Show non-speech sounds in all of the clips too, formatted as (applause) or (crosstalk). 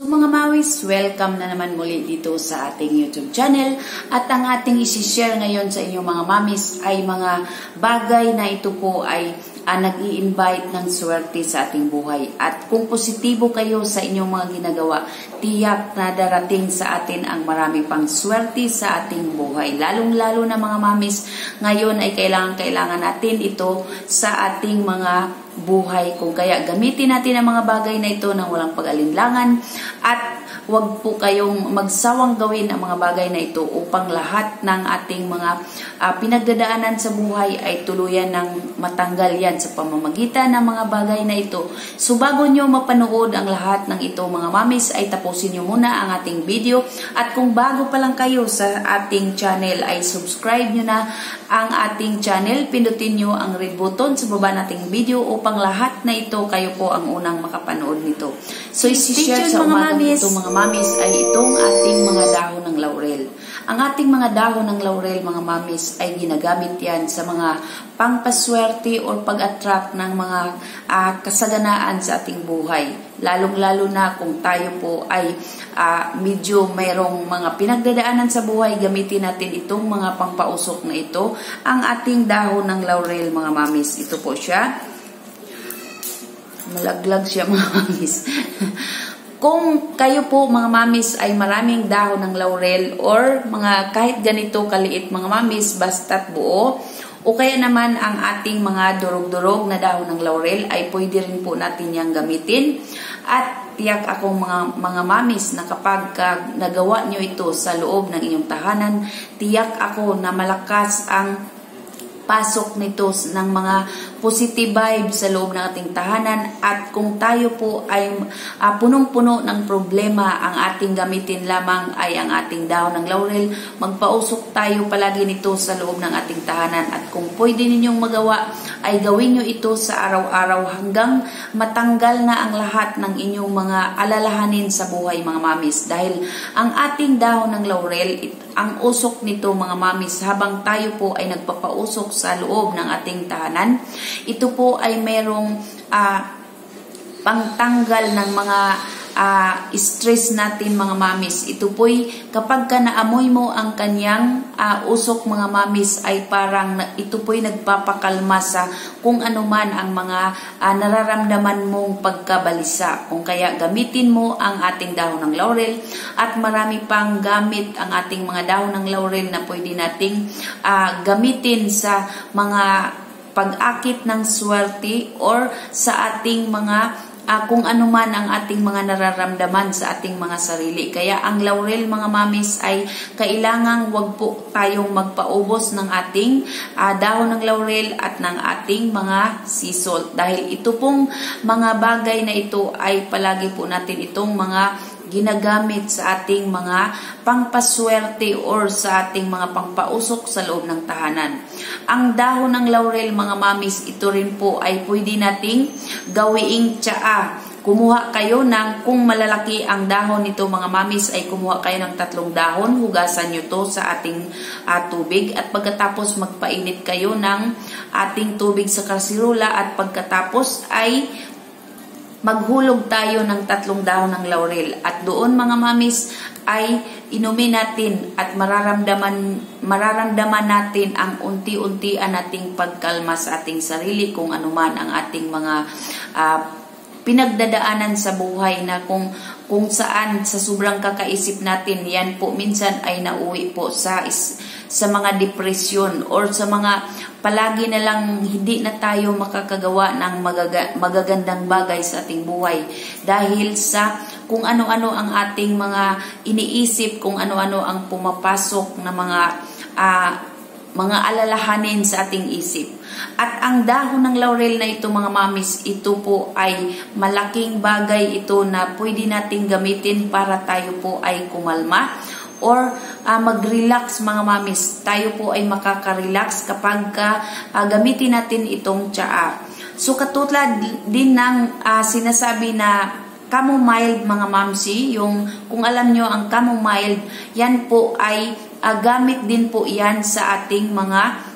So mga mawis, welcome na naman muli dito sa ating YouTube channel at ang ating isi-share ngayon sa inyong mga mamis ay mga bagay na ito po ay uh, nag invite ng swerte sa ating buhay. At kung positibo kayo sa inyong mga ginagawa, tiyak na darating sa atin ang marami pang swerte sa ating buhay. Lalong-lalo na mga mamis, ngayon ay kailangan-kailangan natin ito sa ating mga buhay. Kung kaya gamitin natin ang mga bagay na ito nang walang pag-alinlangan at huwag po kayong magsawang gawin ang mga bagay na ito upang lahat ng ating mga uh, pinagdadaanan sa buhay ay tuluyan ng matanggal yan sa pamamagitan ng mga bagay na ito. So bago nyo mapanood ang lahat ng ito mga mamis ay tapusin nyo muna ang ating video at kung bago pa lang kayo sa ating channel ay subscribe nyo na ang ating channel. Pindutin nyo ang red button sa baba nating video upang lahat na ito kayo po ang unang makapanood nito. So isi-share sa umagang ito mga mamis ay itong ating mga dahon ng laurel. Ang ating mga dahon ng laurel mga mamis ay ginagamit yan sa mga pangpaswerte o pag-attract ng mga uh, kasaganaan sa ating buhay. Lalong-lalo na kung tayo po ay uh, medyo mayroong mga pinagdadaanan sa buhay, gamitin natin itong mga pangpausok na ito. Ang ating dahon ng laurel mga mamis, ito po siya malaglag siya mga mamis. (laughs) Kung kayo po mga mamis ay maraming dahon ng laurel or mga kahit ganito kaliit mga mamis basta't buo o kaya naman ang ating mga durog-durog na dahon ng laurel ay pwede rin po natin yang gamitin. At tiyak akong mga, mga mamis na kapag ka nagawa nyo ito sa loob ng inyong tahanan tiyak ako na malakas ang pasok nito ng mga positive vibes sa loob ng ating tahanan. At kung tayo po ay uh, punong-puno ng problema ang ating gamitin lamang ay ang ating dahon ng laurel. Magpausok tayo palagi nito sa loob ng ating tahanan. At kung pwede ninyong magawa ay gawin nyo ito sa araw-araw hanggang matanggal na ang lahat ng inyong mga alalahanin sa buhay mga mamis. Dahil ang ating dahon ng laurel ang usok nito mga mamis habang tayo po ay nagpapausok sa loob ng ating tahanan. Ito po ay merong uh, pangtanggal ng mga uh, stress natin mga mamis. Ito po'y kapag ka naamoy mo ang kanyang uh, usok mga mamis ay parang ito po'y nagpapakalma sa kung ano man ang mga uh, nararamdaman mong pagkabalisa. Kung kaya gamitin mo ang ating dahon ng laurel at marami pang gamit ang ating mga dahon ng laurel na pwede nating uh, gamitin sa mga pag-akit ng swerte or sa ating mga uh, kung ano man ang ating mga nararamdaman sa ating mga sarili. Kaya ang laurel mga mamis ay kailangang wag po tayong magpaubos ng ating uh, dahon ng laurel at ng ating mga sea salt. Dahil ito pong mga bagay na ito ay palagi po natin itong mga ginagamit sa ating mga pangpaswerte or sa ating mga pangpausok sa loob ng tahanan. Ang dahon ng laurel mga mamis, ito rin po ay pwede nating gawiing tsaa. Kumuha kayo ng, kung malalaki ang dahon nito mga mamis, ay kumuha kayo ng tatlong dahon, hugasan nyo to sa ating uh, tubig at pagkatapos magpainit kayo ng ating tubig sa kasirula at pagkatapos ay maghulog tayo ng tatlong dahon ng laurel. At doon mga mamis ay inumin natin at mararamdaman mararamdaman natin ang unti-untian nating pagkalma sa ating sarili kung anuman ang ating mga uh, pinagdadaanan sa buhay na kung kung saan sa sobrang kakaisip natin yan po minsan ay nauwi po sa sa mga depresyon or sa mga palagi na lang hindi na tayo makakagawa ng magaga, magagandang bagay sa ating buhay dahil sa kung ano-ano ang ating mga iniisip, kung ano-ano ang pumapasok na mga uh, mga alalahanin sa ating isip. At ang dahon ng laurel na ito mga mamis, ito po ay malaking bagay ito na pwede nating gamitin para tayo po ay kumalma or uh, mag-relax mga mamis. Tayo po ay makaka-relax kapag ka, uh, gamitin natin itong tsaa. So katulad din ng uh, sinasabi na chamomile mga mamsi, yung kung alam nyo ang chamomile, yan po ay uh, gamit din po yan sa ating mga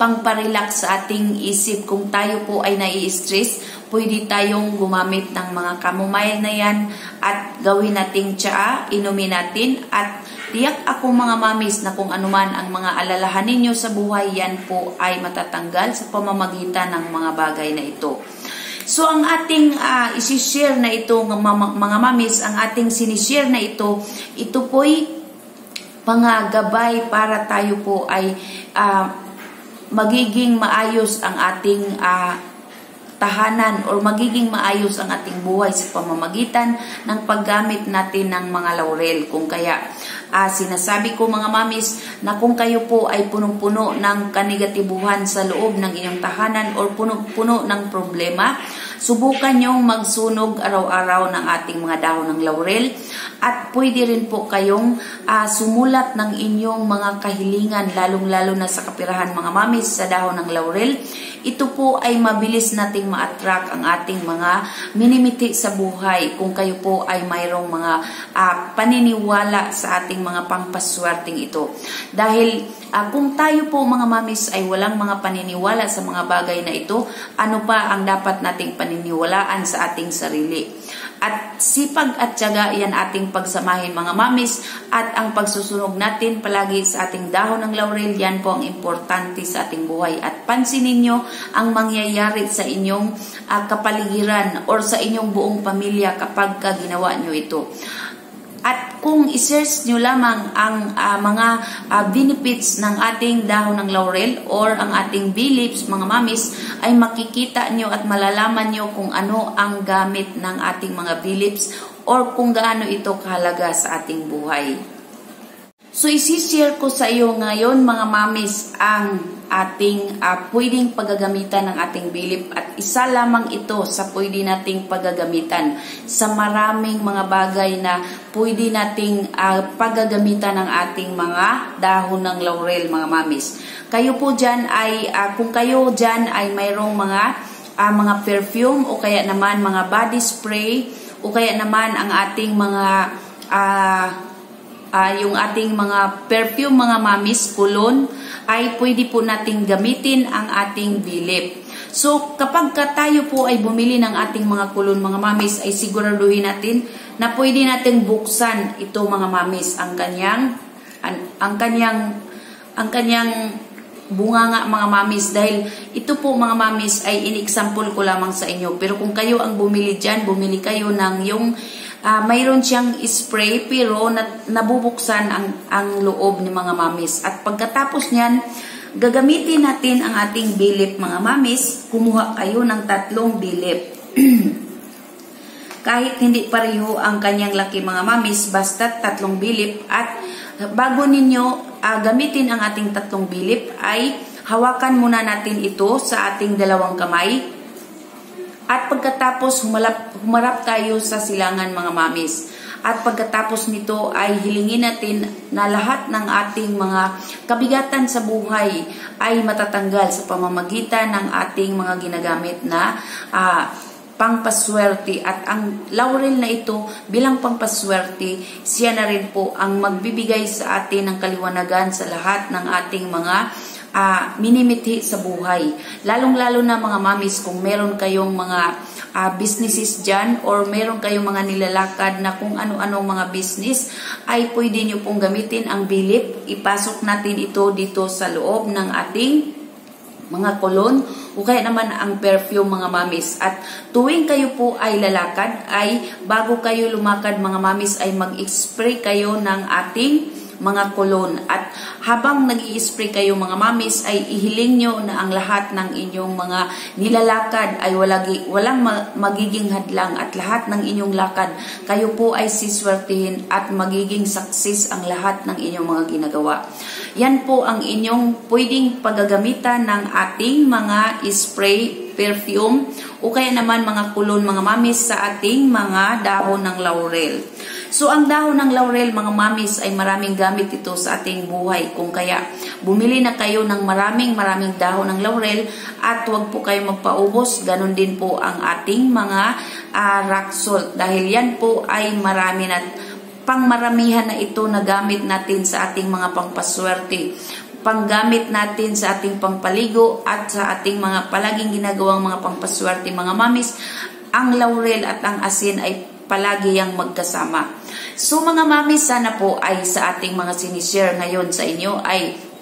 pangparelax sa ating isip. Kung tayo po ay nai-stress, pwede tayong gumamit ng mga chamomile na yan at gawin nating tsaa, inumin natin at tiyak ako mga mamis na kung anuman ang mga alalahan ninyo sa buhay, yan po ay matatanggal sa pamamagitan ng mga bagay na ito. So ang ating uh, isishare na ito mga mamis, ang ating sinishare na ito, ito po'y pangagabay para tayo po ay uh, magiging maayos ang ating uh, tahanan or magiging maayos ang ating buhay sa pamamagitan ng paggamit natin ng mga laurel. Kung kaya uh, sinasabi ko mga mamis na kung kayo po ay punong-puno ng kanegatibuhan sa loob ng inyong tahanan or puno-puno ng problema, subukan nyong magsunog araw-araw ng ating mga dahon ng laurel at pwede rin po kayong uh, sumulat ng inyong mga kahilingan lalong-lalo na sa kapirahan mga mamis sa dahon ng laurel ito po ay mabilis nating ma-attract ang ating mga minimiti sa buhay kung kayo po ay mayroong mga uh, paniniwala sa ating mga pangpaswerteng ito. Dahil uh, kung tayo po mga mamis ay walang mga paniniwala sa mga bagay na ito, ano pa ang dapat nating paniniwalaan sa ating sarili? At sipag at tiyaga yan ating pagsamahin mga mamis at ang pagsusunog natin palagi sa ating dahon ng laurel, yan po ang importante sa ating buhay. At pansinin nyo ang mangyayari sa inyong uh, kapaligiran or sa inyong buong pamilya kapag ka ginawa nyo ito. At kung isearch nyo lamang ang uh, mga uh, benefits ng ating dahon ng laurel or ang ating bilips, mga mamis, ay makikita nyo at malalaman nyo kung ano ang gamit ng ating mga bilips or kung gaano ito kahalaga sa ating buhay. So, isishare ko sa iyo ngayon, mga mamis, ang ating uh, pwedeng paggagamitan ng ating bilip at isa lamang ito sa pwede nating paggagamitan sa maraming mga bagay na pwede nating uh, paggagamitan ng ating mga dahon ng laurel, mga mamis. Kayo po dyan ay, uh, kung kayo dyan ay mayroong mga, uh, mga perfume o kaya naman mga body spray o kaya naman ang ating mga uh, uh, yung ating mga perfume, mga mamis, kulon, ay pwede po nating gamitin ang ating bilip. So, kapag ka tayo po ay bumili ng ating mga kulon, mga mamis, ay siguraduhin natin na pwede natin buksan ito, mga mamis, ang kanyang, ang, ang kanyang, ang kanyang bunga nga mga mamis. Dahil ito po mga mamis ay in-example ko lamang sa inyo. Pero kung kayo ang bumili dyan bumili kayo ng yung uh, mayroon siyang spray pero na, nabubuksan ang, ang loob ni mga mamis. At pagkatapos niyan, gagamitin natin ang ating bilip mga mamis. Kumuha kayo ng tatlong bilip. (clears throat) Kahit hindi pareho ang kanyang laki mga mamis, basta tatlong bilip at bago ninyo uh, gamitin ang ating tatlong bilip ay hawakan muna natin ito sa ating dalawang kamay at pagkatapos humalap, humarap tayo sa silangan mga mamis. At pagkatapos nito ay hilingin natin na lahat ng ating mga kabigatan sa buhay ay matatanggal sa pamamagitan ng ating mga ginagamit na uh, pangpaswerte at ang laurel na ito bilang pangpaswerte, siya na rin po ang magbibigay sa atin ng kaliwanagan sa lahat ng ating mga uh, minimithi sa buhay. Lalong-lalo na mga mamis kung meron kayong mga uh, businesses dyan or meron kayong mga nilalakad na kung ano-anong mga business ay pwede nyo pong gamitin ang bilip. Ipasok natin ito dito sa loob ng ating mga kolon o kaya naman ang perfume mga mamis. At tuwing kayo po ay lalakad ay bago kayo lumakad mga mamis ay mag-spray kayo ng ating mga kulon. At habang nag spray kayo mga mamis ay ihiling nyo na ang lahat ng inyong mga nilalakad ay walagi, walang magiging hadlang at lahat ng inyong lakad kayo po ay siswertihin at magiging success ang lahat ng inyong mga ginagawa. Yan po ang inyong pwedeng paggagamitan ng ating mga spray, perfume o kaya naman mga kulon mga mamis sa ating mga dahon ng laurel. So ang dahon ng laurel mga mamis ay maraming gamit ito sa ating buhay. Kung kaya bumili na kayo ng maraming maraming dahon ng laurel at huwag po kayo magpaubos. Ganon din po ang ating mga uh, rock salt dahil yan po ay marami na pangmaramihan na ito na gamit natin sa ating mga pangpaswerte panggamit natin sa ating pangpaligo at sa ating mga palaging ginagawang mga pangpaswerte mga mamis, ang laurel at ang asin ay palagi yang magkasama. So mga mamis, sana po ay sa ating mga sinishare ngayon sa inyo ay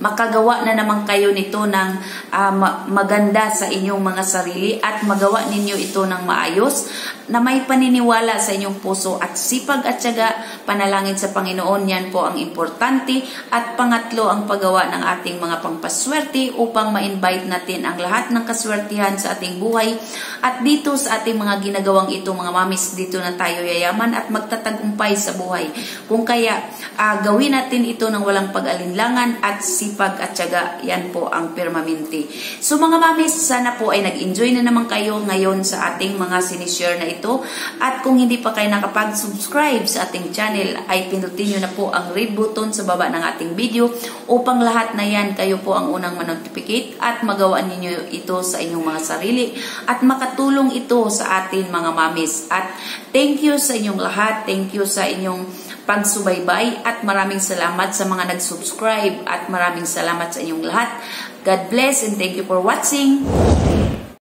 makagawa na naman kayo nito ng uh, maganda sa inyong mga sarili at magawa ninyo ito ng maayos na may paniniwala sa inyong puso at sipag at syaga, panalangin sa Panginoon, yan po ang importante. At pangatlo, ang paggawa ng ating mga pangpaswerte upang ma-invite natin ang lahat ng kaswertihan sa ating buhay. At dito sa ating mga ginagawang ito, mga mamis, dito na tayo yayaman at magtatagumpay sa buhay. Kung kaya, uh, gawin natin ito ng walang pag-alinlangan at sipag at syaga, yan po ang permanente. So mga mamis, sana po ay nag-enjoy na naman kayo ngayon sa ating mga sinishare na ito ito. At kung hindi pa kayo nakapag-subscribe sa ating channel, ay pinutin nyo na po ang red button sa baba ng ating video upang lahat na yan kayo po ang unang manotificate at magawa ninyo ito sa inyong mga sarili at makatulong ito sa atin mga mamis. At thank you sa inyong lahat. Thank you sa inyong pagsubaybay at maraming salamat sa mga nag-subscribe at maraming salamat sa inyong lahat. God bless and thank you for watching.